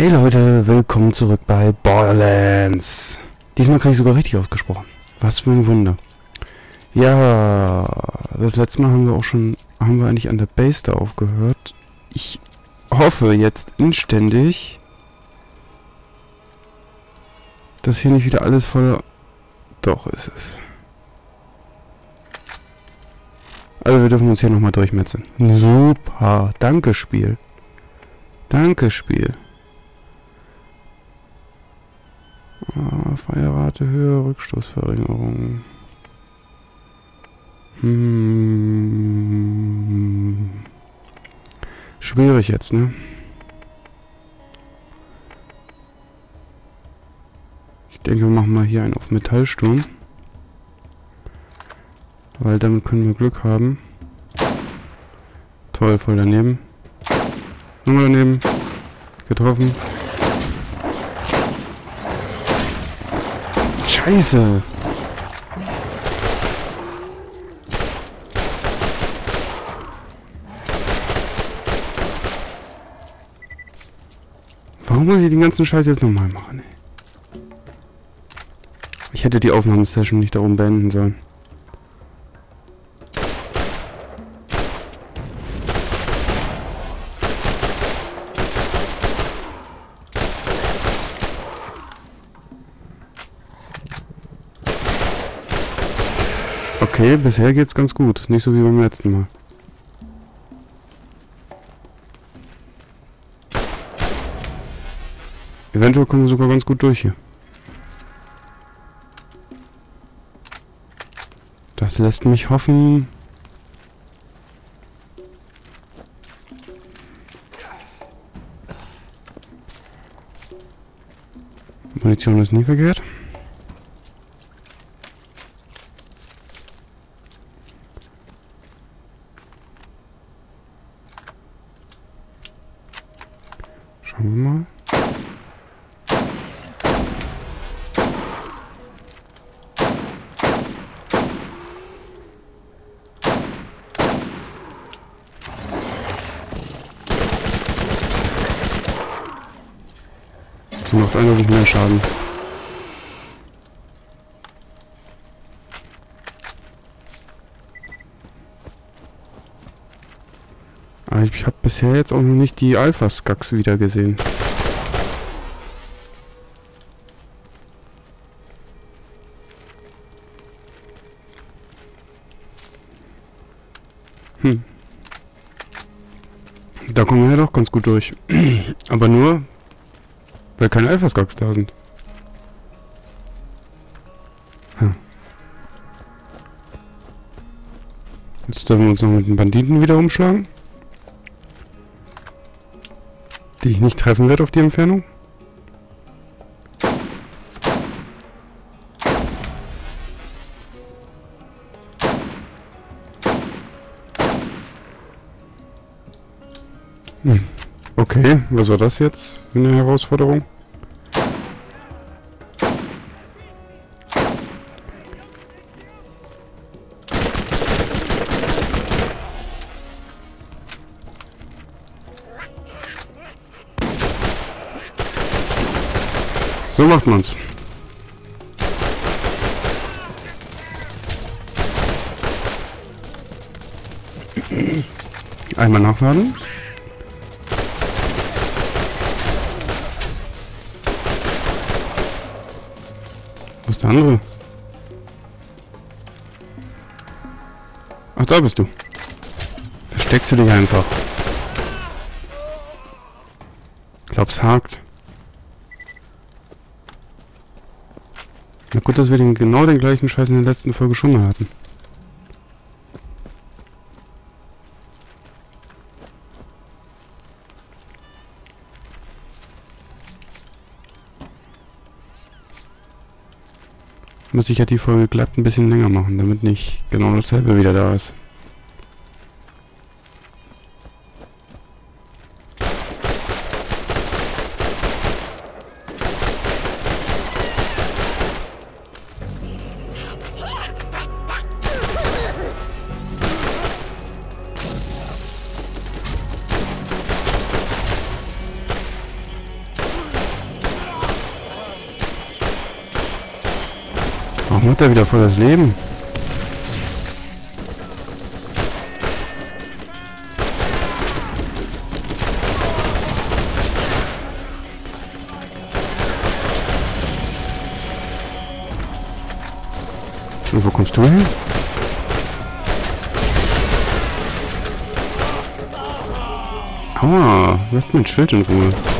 Hey Leute, willkommen zurück bei Borderlands. Diesmal kriege ich sogar richtig ausgesprochen. Was für ein Wunder. Ja, das letzte Mal haben wir auch schon, haben wir eigentlich an der Base da aufgehört. Ich hoffe jetzt inständig, dass hier nicht wieder alles voller... Doch, ist es. Also wir dürfen uns hier nochmal durchmetzen. Super. Danke, Spiel. Danke, Spiel. Ah, Feierrate höher, Rückstoßverringerung. Hm. Schwierig jetzt, ne? Ich denke, wir machen mal hier einen auf Metallsturm. Weil damit können wir Glück haben. Toll, voll daneben. Nochmal daneben. Getroffen. Scheiße. Warum muss ich den ganzen Scheiß jetzt nochmal machen, ey? Ich hätte die Aufnahmesession nicht darum beenden sollen. Okay, bisher geht's ganz gut. Nicht so wie beim letzten Mal. Eventuell kommen wir sogar ganz gut durch hier. Das lässt mich hoffen. Munition ist nie verkehrt. Schauen wir mal. Sie macht eindeutig mehr Schaden. Aber ich habe bisher jetzt auch noch nicht die Alpha-Skax wieder gesehen. Hm. Da kommen wir ja doch ganz gut durch. Aber nur, weil keine Alpha-Skax da sind. Hm. Jetzt dürfen wir uns noch mit den Banditen wieder umschlagen. Die ich nicht treffen werde auf die Entfernung. Okay, was war das jetzt eine Herausforderung? So macht man's. Einmal nachladen. Ist der andere? Ach, da bist du. Versteckst du dich einfach. Glaub's hakt. Na gut, dass wir den, genau den gleichen Scheiß in der letzten Folge schon mal hatten. Muss ich ja die Folge glatt ein bisschen länger machen, damit nicht genau dasselbe wieder da ist. Warum hat er wieder voll das Leben? Und wo kommst du hin? Aua, lasst mein Schild in Ruhe.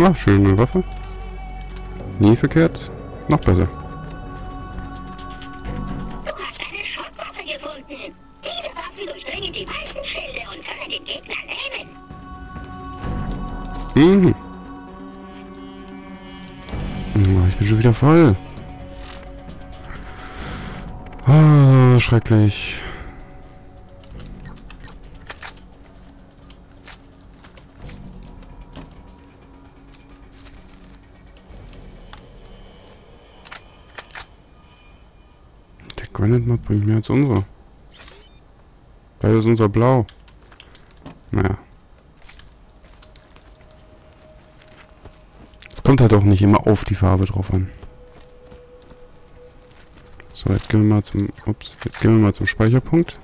Ja, schöne Waffe. Nie verkehrt. Noch besser. Du hast eine Schrottwaffe gefunden. Diese Waffen durchdringen die meisten Schilde und können den Gegner lähmen. Mhm. Oh, ich bin schon wieder voll. Ah, schrecklich. Granite Mod bringt mir jetzt unsere. Weil ist unser Blau. Naja. Es kommt halt auch nicht immer auf die Farbe drauf an. So, jetzt gehen wir mal zum. Ups, jetzt gehen wir mal zum Speicherpunkt.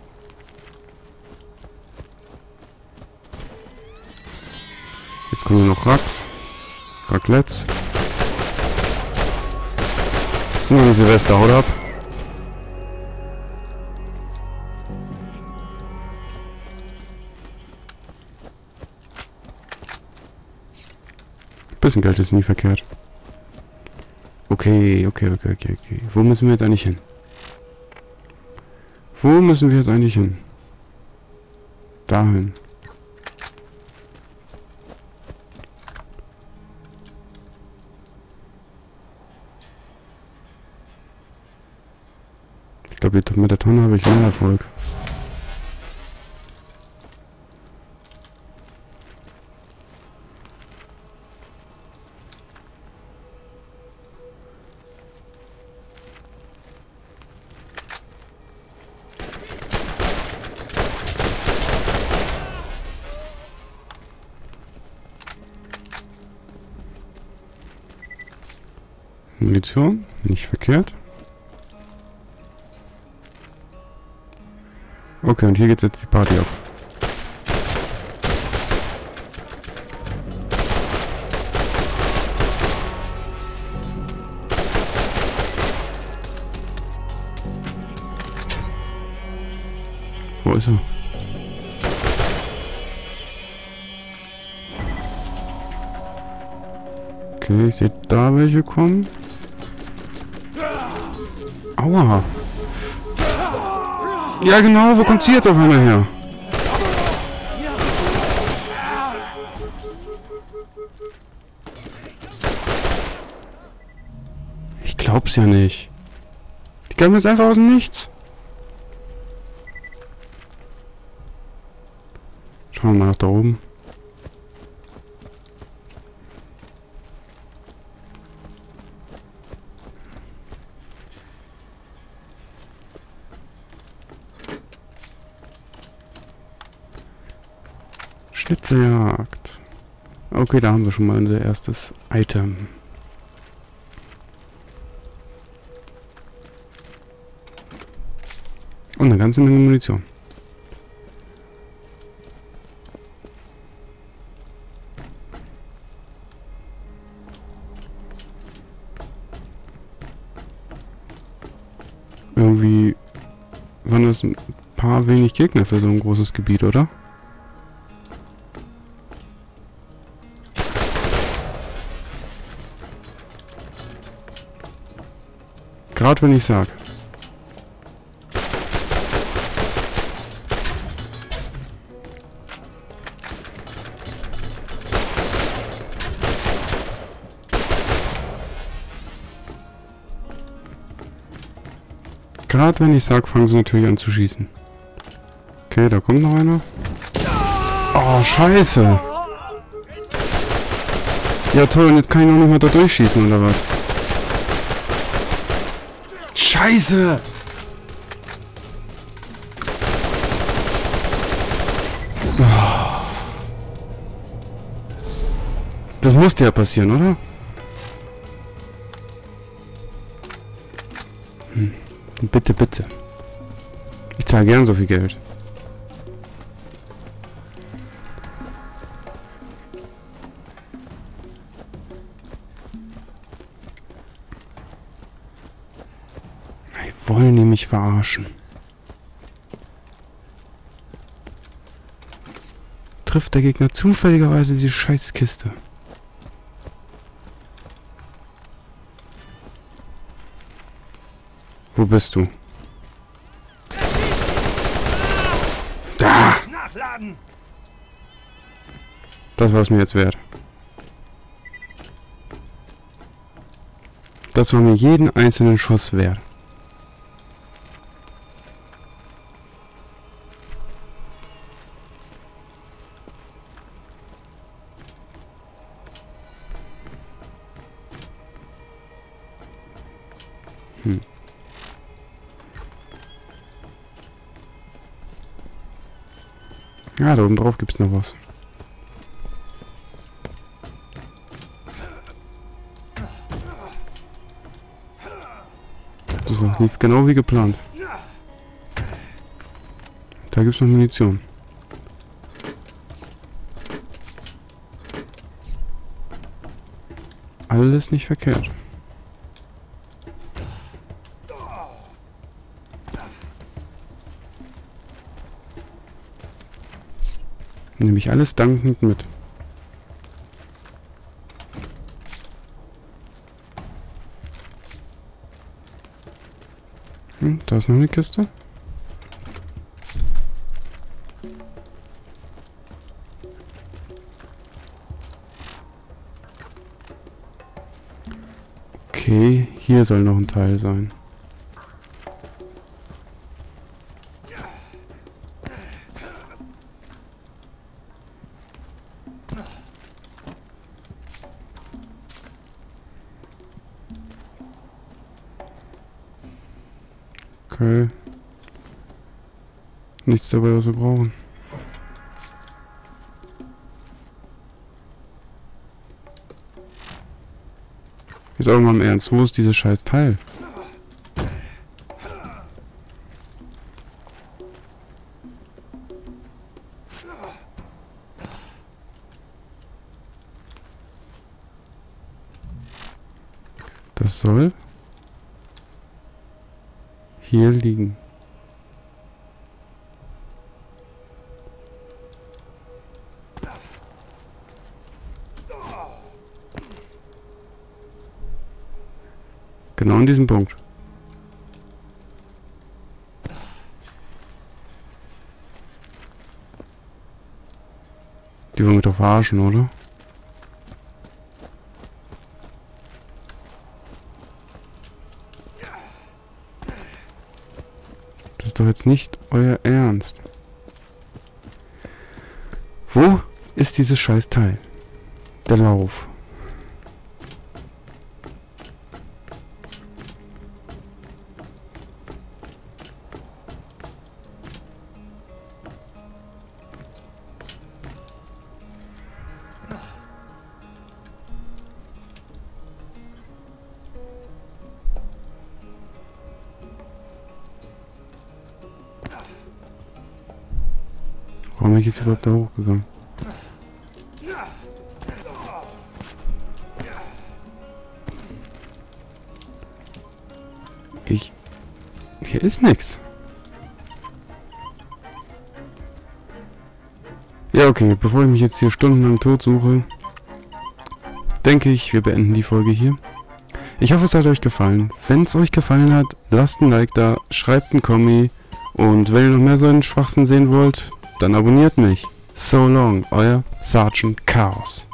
Jetzt kommen noch Racks. Raclettes. Das sind noch die Silvester, haut ab. Bisschen Geld ist nie verkehrt. Okay, okay, okay, okay, okay. Wo müssen wir jetzt eigentlich hin? Wo müssen wir jetzt eigentlich hin? Dahin. Ich glaube, mit der Tonne habe ich mehr Erfolg. Munition, nicht verkehrt. Okay, und hier geht jetzt die Party ab. Wo ist er? Okay, ich sehe da welche kommen. Aua. Ja genau, wo kommt sie jetzt auf einmal her? Ich glaub's ja nicht. Die kam jetzt einfach aus dem Nichts. Schauen wir mal nach da oben. Schnitzeljagd. Okay, da haben wir schon mal unser erstes Item. Und eine ganze Menge Munition. Irgendwie waren das ein paar wenig Gegner für so ein großes Gebiet, oder? Gerade wenn ich sag. Gerade wenn ich sag, fangen sie natürlich an zu schießen. Okay, da kommt noch einer. Oh, scheiße. Ja toll, und jetzt kann ich noch nicht mal da durchschießen, oder was? Scheiße! Das musste ja passieren, oder? Hm, bitte, bitte. Ich zahle gern so viel Geld. Mich verarschen. Trifft der Gegner zufälligerweise diese Scheißkiste. Wo bist du? Da! Das war es mir jetzt wert. Das war mir jeden einzelnen Schuss wert. Ja, da oben drauf gibt's noch was. Das lief genau wie geplant. Da gibt's noch Munition. Alles nicht verkehrt. Nehme ich alles dankend mit. Hm, da ist noch eine Kiste. Okay, hier soll noch ein Teil sein. Okay. Nichts dabei, was wir brauchen. Jetzt auch mal im Ernst, wo ist dieses scheiß Teil? Das soll hier liegen. Genau an diesem Punkt. Die wollen mich doch verarschen, oder? Ist doch jetzt nicht euer Ernst. Wo ist dieses scheiß Teil? Der Lauf. Warum bin ich jetzt überhaupt da hochgegangen? Ich... Hier ist nichts. Ja, okay. Bevor ich mich jetzt hier stundenlang tot suche, denke ich, wir beenden die Folge hier. Ich hoffe, es hat euch gefallen. Wenn es euch gefallen hat, lasst ein Like da, schreibt ein Kommi und wenn ihr noch mehr so einen Schwachsinn sehen wollt, dann abonniert mich. So long, euer Sergeant Chaos.